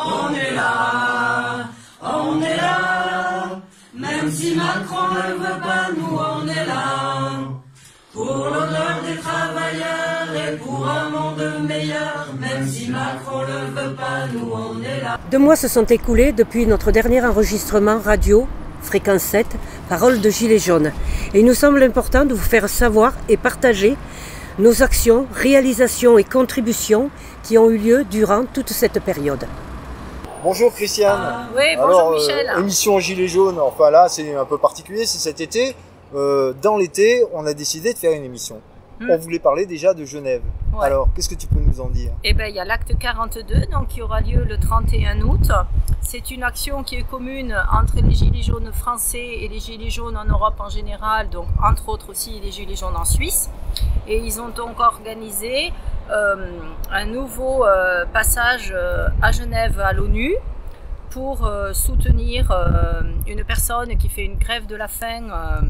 On est là, on est là. Même si Macron ne veut pas, nous on est là. Pour l'honneur des travailleurs et pour un monde meilleur. Même si Macron ne veut pas, nous on est là. Deux mois se sont écoulés depuis notre dernier enregistrement radio, fréquence 7, parole de Gilets jaunes. Et il nous semble important de vous faire savoir et partager nos actions, réalisations et contributions qui ont eu lieu durant toute cette période. Bonjour Christiane. Oui, bonjour Alors, euh, Michel. émission Gilets jaunes, enfin là c'est un peu particulier, c'est cet été. Euh, dans l'été, on a décidé de faire une émission. Hmm. On voulait parler déjà de Genève. Ouais. Alors, qu'est-ce que tu peux nous en dire? Eh ben, il y a l'acte 42, donc qui aura lieu le 31 août. C'est une action qui est commune entre les Gilets jaunes français et les Gilets jaunes en Europe en général, donc entre autres aussi les Gilets jaunes en Suisse. Et ils ont donc organisé un nouveau euh, passage euh, à Genève à l'ONU pour euh, soutenir euh, une personne qui fait une grève de la faim euh,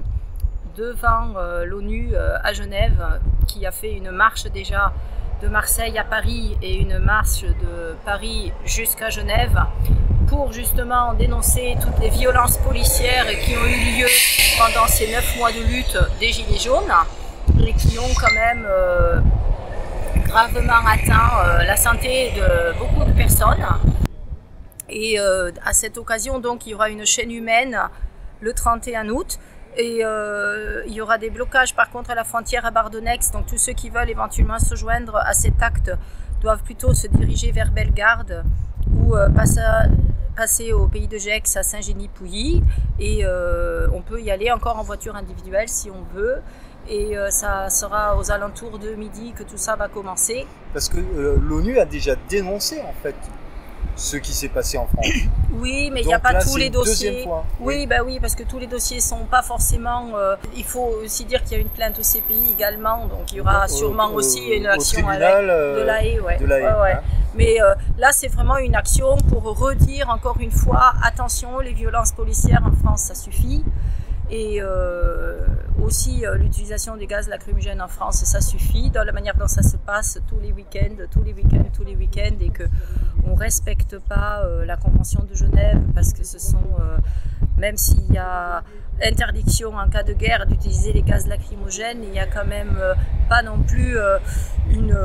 devant euh, l'ONU euh, à Genève, qui a fait une marche déjà de Marseille à Paris et une marche de Paris jusqu'à Genève pour justement dénoncer toutes les violences policières qui ont eu lieu pendant ces neuf mois de lutte des Gilets jaunes et qui ont quand même euh, gravement atteint euh, la santé de beaucoup de personnes. Et euh, à cette occasion, donc, il y aura une chaîne humaine le 31 août. Et euh, il y aura des blocages par contre à la frontière à Bardonex. Donc tous ceux qui veulent éventuellement se joindre à cet acte doivent plutôt se diriger vers Bellegarde ou passer, au pays de Gex à Saint-Génie-Pouilly. Et on peut y aller encore en voiture individuelle si on veut. Et euh, ça sera aux alentours de midi que tout ça va commencer. Parce que euh, l'ONU a déjà dénoncé en fait ce qui s'est passé en France. Oui, mais il n'y a pas là, tous les dossiers. fois. Oui, bah oui, parce que tous les dossiers sont pas forcément. euh, il faut aussi dire qu'il y a une plainte au CPI également, donc il y aura Au- sûrement au- aussi une action tribunal, avec de la haie, ouais. de la Haye, Ouais, ouais. hein. Mais euh, là, c'est vraiment une action pour redire encore une fois attention, les violences policières en France, ça suffit. Et euh, aussi euh, l'utilisation des gaz lacrymogènes en France, ça suffit. Dans la manière dont ça se passe tous les week-ends, tous les week-ends, tous les week-ends, et que on respecte pas euh, la Convention de Genève parce que ce sont, même s'il y a interdiction en cas de guerre d'utiliser les gaz lacrymogènes, il y a quand même pas non plus une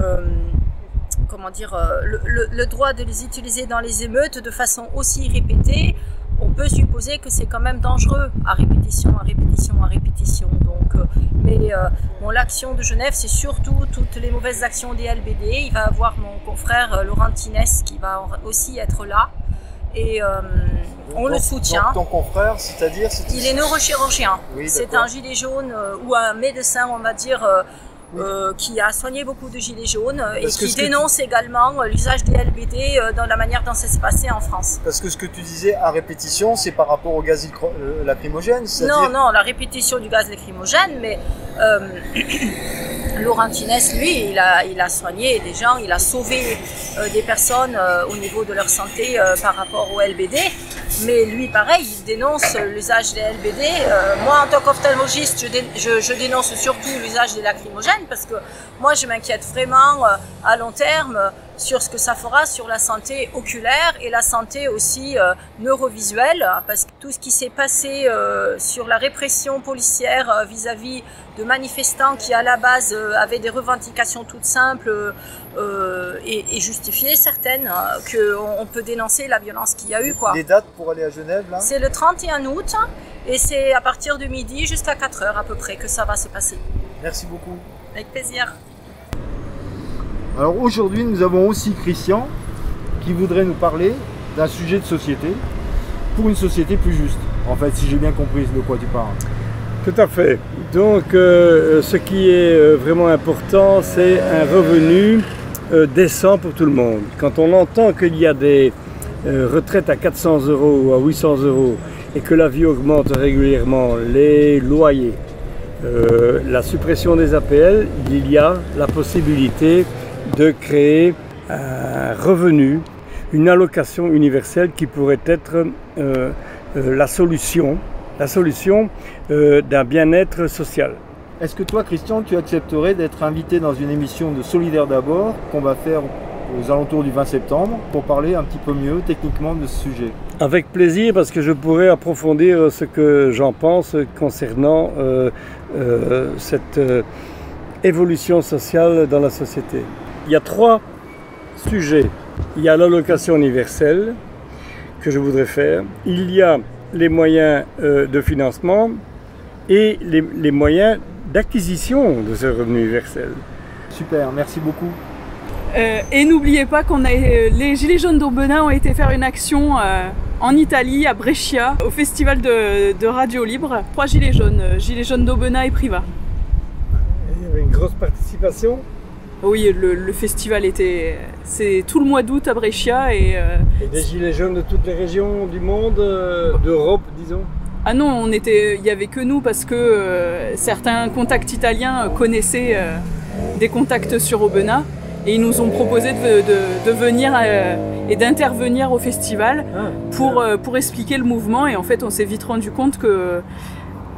comment dire, le droit de les utiliser dans les émeutes de façon aussi répétée, on peut supposer que c'est quand même dangereux à répétition, à répétition, à répétition. Donc, euh, mais euh, bon, l'action de Genève, c'est surtout toutes les mauvaises actions des LBD. Il va avoir mon confrère euh, Laurent Tinès qui va aussi être là. Et euh, on le soutient. donc ton confrère, c'est-à-dire c'est- Il est neurochirurgien. Oui, c'est un gilet jaune ou un médecin, on va dire, euh, qui a soigné beaucoup de gilets jaunes et Parce qui tu- dénonce également euh, l'usage des LBD euh, dans la manière dont ça s'est passé en France. Parce que ce que tu disais à répétition, c'est par rapport au gaz euh, lacrymogène, Non, non, la répétition du gaz lacrymogène, mais euh, Laurent Tinès, lui, il a, il a soigné des gens, il a sauvé euh, des personnes euh, au niveau de leur santé euh, par rapport au LBD. Mais lui, pareil, il dénonce l'usage des LBD. Euh, moi, en tant qu'ophtalmologiste, je, dé- je- je dénonce surtout l'usage des lacrymogènes parce que moi, je m'inquiète vraiment euh, à long terme sur ce que ça fera sur la santé oculaire et la santé aussi euh, neurovisuelle, parce que tout ce qui s'est passé euh, sur la répression policière euh, vis-à-vis de manifestants qui à la base euh, avaient des revendications toutes simples euh, et, et justifiées certaines, euh, qu'on on peut dénoncer la violence qu'il y a eu. Quoi. les dates pour aller à Genève là? C'est le 31 août et c'est à partir de midi jusqu'à 4 heures à peu près que ça va se passer. Merci beaucoup. Avec plaisir. Alors aujourd'hui, nous avons aussi Christian qui voudrait nous parler d'un sujet de société pour une société plus juste. En fait, si j'ai bien compris de quoi tu parles. Tout à fait. Donc, euh, ce qui est euh, vraiment important, c'est un revenu euh, décent pour tout le monde. Quand on entend qu'il y a des euh, retraites à 400 euros ou à 800 euros et que la vie augmente régulièrement, les loyers, euh, la suppression des APL, il y a la possibilité de créer un revenu, une allocation universelle qui pourrait être euh, euh, la solution, la solution euh, d'un bien-être social. Est-ce que toi, Christian, tu accepterais d'être invité dans une émission de Solidaire d'abord qu'on va faire aux alentours du 20 septembre pour parler un petit peu mieux techniquement de ce sujet? Avec plaisir parce que je pourrais approfondir ce que j'en pense concernant cette évolution sociale dans la société. Il y a trois sujets. Il y a l'allocation universelle que je voudrais faire. Il y a les moyens de financement et les, les moyens d'acquisition de ce revenu universel. Super, merci beaucoup. Euh, et n'oubliez pas qu'on a euh, les Gilets jaunes d'Aubenas ont été faire une action euh, en Italie, à Brescia, au festival de, radio libre. Trois Gilets jaunes, Gilets jaunes d'Aubenas et Priva. Il y avait une grosse participation Oui, le, festival était. C'est tout le mois d'août à Brescia et. et des Gilets jaunes de toutes les régions du monde, d'Europe, disons ah non, on était, il y avait que nous parce que certains contacts italiens connaissaient des contacts sur Aubenas et ils nous ont proposé de, venir euh, et d'intervenir au festival ah, pour, euh, pour expliquer le mouvement et en fait on s'est vite rendu compte que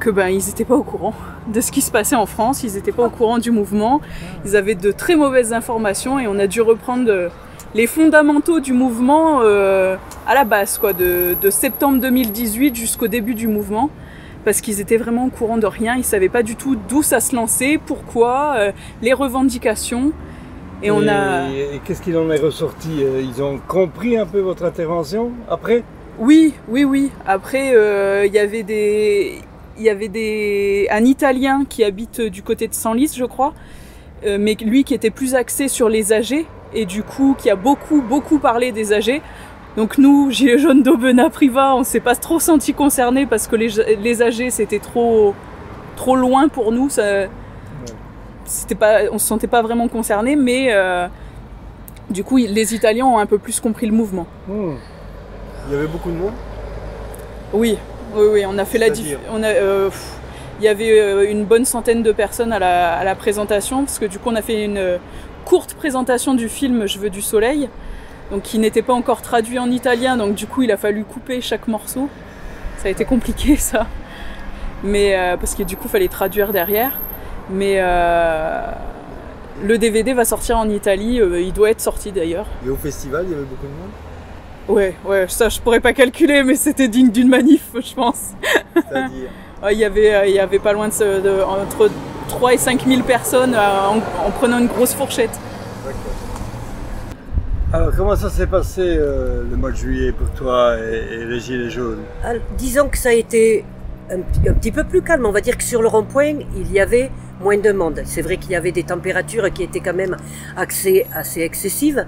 que ben ils n'étaient pas au courant de ce qui se passait en France, ils n'étaient pas au courant du mouvement, ils avaient de très mauvaises informations et on a dû reprendre les fondamentaux du mouvement euh, à la base quoi, de, de septembre 2018 jusqu'au début du mouvement parce qu'ils étaient vraiment au courant de rien, ils savaient pas du tout d'où ça se lançait, pourquoi, les revendications. Et, on a. qu'est-ce qu'il en est ressorti euh, Ils ont compris un peu votre intervention après? Oui, oui, oui. Après, euh, il y avait des. Il y avait des... un Italien qui habite du côté de Senlis, je crois, euh, mais lui qui était plus axé sur les âgés, et du coup qui a beaucoup, beaucoup parlé des âgés. Donc nous, Gilets jaunes d'Aubenas Priva, on s'est pas trop senti concernés parce que les, les âgés c'était trop, trop loin pour nous. Ça, c'était pas, on se sentait pas vraiment concerné, mais euh, du coup, les Italiens ont un peu plus compris le mouvement. Hmm. Il y avait beaucoup de monde? Oui, oui, oui, on a fait la on a, euh, Il y avait euh, une bonne centaine de personnes à la, à la, présentation, parce que du coup, on a fait une courte présentation du film Je veux du soleil, donc qui n'était pas encore traduit en italien, donc du coup, il a fallu couper chaque morceau. Ça a été compliqué, ça. Mais parce que du coup, il fallait traduire derrière. Mais euh, le DVD va sortir en Italie, euh, il doit être sorti d'ailleurs. Et au festival, il y avait beaucoup de monde? Ouais, ouais, ça je pourrais pas calculer, mais c'était digne d'une manif, je pense. C'est-à-dire il, y avait, euh, il y avait pas loin de, entre 3 et 5 000 personnes en, prenant une grosse fourchette. Alors, comment ça s'est passé le mois de juillet pour toi et, les Gilets jaunes Disons que ça a été un, un, petit peu plus calme. On va dire que sur le rond-point, il y avait moins de monde. C'est vrai qu'il y avait des températures qui étaient quand même assez, assez excessives,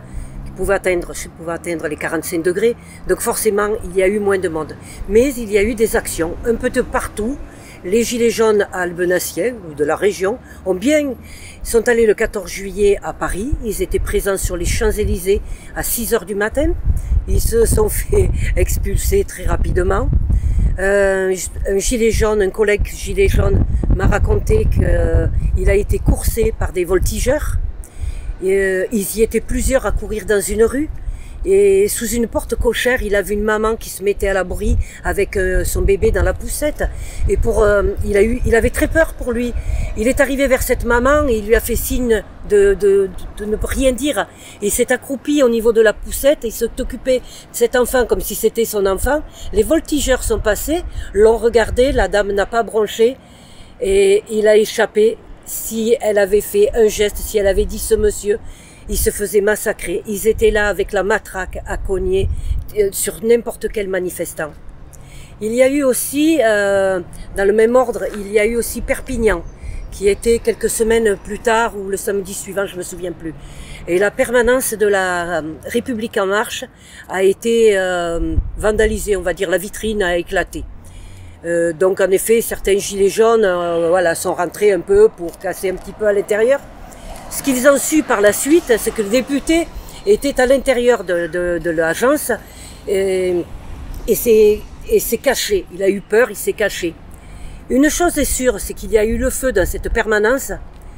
qui pouvaient atteindre, pouvaient atteindre les 45 degrés. Donc forcément, il y a eu moins de monde. Mais il y a eu des actions un peu de partout. Les Gilets jaunes Albenaciens, ou de la région, ont bien, sont allés le 14 juillet à Paris. Ils étaient présents sur les Champs-Élysées à 6 heures du matin. Ils se sont fait expulser très rapidement. Euh, un gilet jaune, un collègue gilet jaune m'a raconté qu'il a été coursé par des voltigeurs. Euh, ils y étaient plusieurs à courir dans une rue. Et sous une porte cochère, il a vu une maman qui se mettait à l'abri avec euh, son bébé dans la poussette. Et pour, euh, il a eu, il avait très peur pour lui. Il est arrivé vers cette maman et il lui a fait signe de, de, de ne rien dire. Il s'est accroupi au niveau de la poussette et s'est occupé de cet enfant comme si c'était son enfant. Les voltigeurs sont passés, l'ont regardé, la dame n'a pas bronché et il a échappé. Si elle avait fait un geste, si elle avait dit ce monsieur, ils se faisaient massacrer. Ils étaient là avec la matraque à cogner euh, sur n'importe quel manifestant. Il y a eu aussi, euh, dans le même ordre, il y a eu aussi Perpignan, qui était quelques semaines plus tard ou le samedi suivant, je me souviens plus. Et la permanence de la euh, République en marche a été vandalisée, on va dire, la vitrine a éclaté. Donc en effet, certains gilets jaunes, voilà, sont rentrés un peu pour casser un petit peu à l'intérieur. Ce qu'ils ont su par la suite, c'est que le député était à l'intérieur de, l'agence et, et s'est caché. Il a eu peur, il s'est caché. Une chose est sûre, c'est qu'il y a eu le feu dans cette permanence.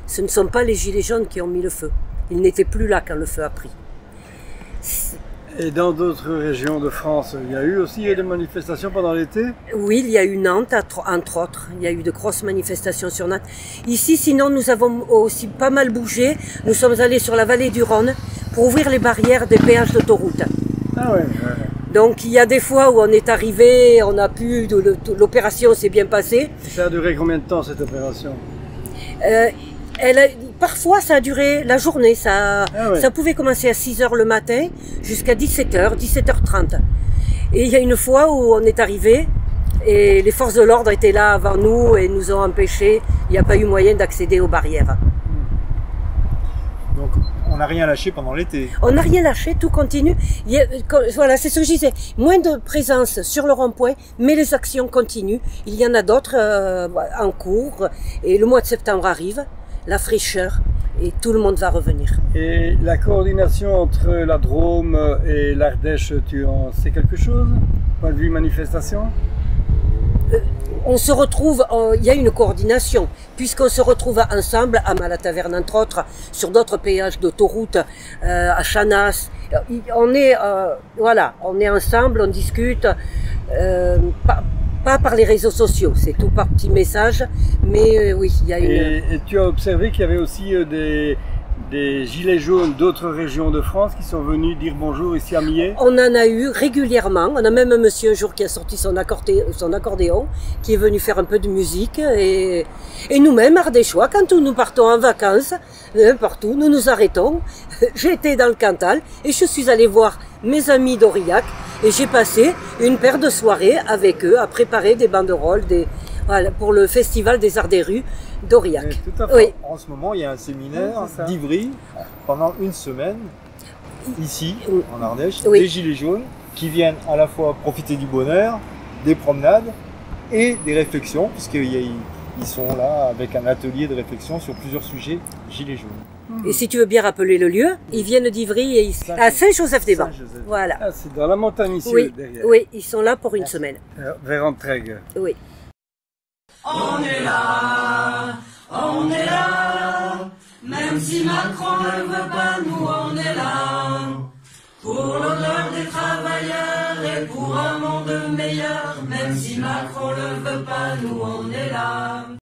Ce ne sont pas les gilets jaunes qui ont mis le feu. Ils n'étaient plus là quand le feu a pris. Et dans d'autres régions de France, il y a eu aussi des manifestations pendant l'été Oui, il y a eu Nantes, entre autres. Il y a eu de grosses manifestations sur Nantes. Ici, sinon, nous avons aussi pas mal bougé. Nous sommes allés sur la vallée du Rhône pour ouvrir les barrières des péages d'autoroute. Ah ouais, ouais. Donc il y a des fois où on est arrivé, on a pu, l'opération s'est bien passée. Ça a duré combien de temps cette opération? Euh, elle a- parfois ça a duré la journée, ça, Ah ouais. ça pouvait commencer à 6h le matin jusqu'à 17h, 17h30. Et il y a une fois où on est arrivé et les forces de l'ordre étaient là avant nous et nous ont empêchés, il n'y a pas eu moyen d'accéder aux barrières. Donc on n'a rien lâché pendant l'été. On n'a rien lâché, tout continue. Il y a- quand- voilà, c'est ce que je disais. Moins de présence sur le rond-point, mais les actions continuent. Il y en a d'autres euh, en cours. Et le mois de septembre arrive, la fraîcheur, et tout le monde va revenir. Et la coordination entre la Drôme et l'Ardèche, tu en sais quelque chose? Point de vue manifestation? On se retrouve, euh, il y a une coordination, puisqu'on se retrouve ensemble à Malataverne, entre autres, sur d'autres péages d'autoroute, euh, à Chanas. Euh, On est, euh, voilà, on est ensemble, on discute, euh, pas, pas par les réseaux sociaux, c'est tout par petits messages, mais euh, oui, il y a une... et, et tu as observé qu'il y avait aussi euh, des, des gilets jaunes d'autres régions de France qui sont venus dire bonjour ici à Millet On en a eu régulièrement. On a même un monsieur un jour qui a sorti son, accordé- son accordéon, qui est venu faire un peu de musique. Et, nous-mêmes, Ardéchois, quand nous partons en vacances, n'importe où, nous nous arrêtons. J'étais dans le Cantal et je suis allée voir mes amis d'Aurillac et j'ai passé une paire de soirées avec eux à préparer des banderoles des, voilà, pour le festival des arts des rues d'Aurillac. Oui, tout à fait. Oui, En ce moment, il y a un séminaire Oui, d'Ivry pendant une semaine, ici, Oui. en Ardèche, Oui. des Gilets jaunes qui viennent à la fois profiter du bonheur, des promenades et des réflexions, puisqu'ils ils sont là avec un atelier de réflexion sur plusieurs sujets Gilets jaunes. et si tu veux bien rappeler le lieu, ils viennent d'Ivry et ils... Saint- à Saint-Joseph-des-Bains. Saint-Joseph. Voilà. Ah, c'est dans la montagne ici Oui, derrière. oui, ils sont là pour une semaine. Euh, Vers Entraigues. Oui. On est là, on est là, même si Macron ne veut pas, nous on est là. Pour l'honneur des travailleurs et pour un monde meilleur, même si Macron ne veut pas, nous on est là.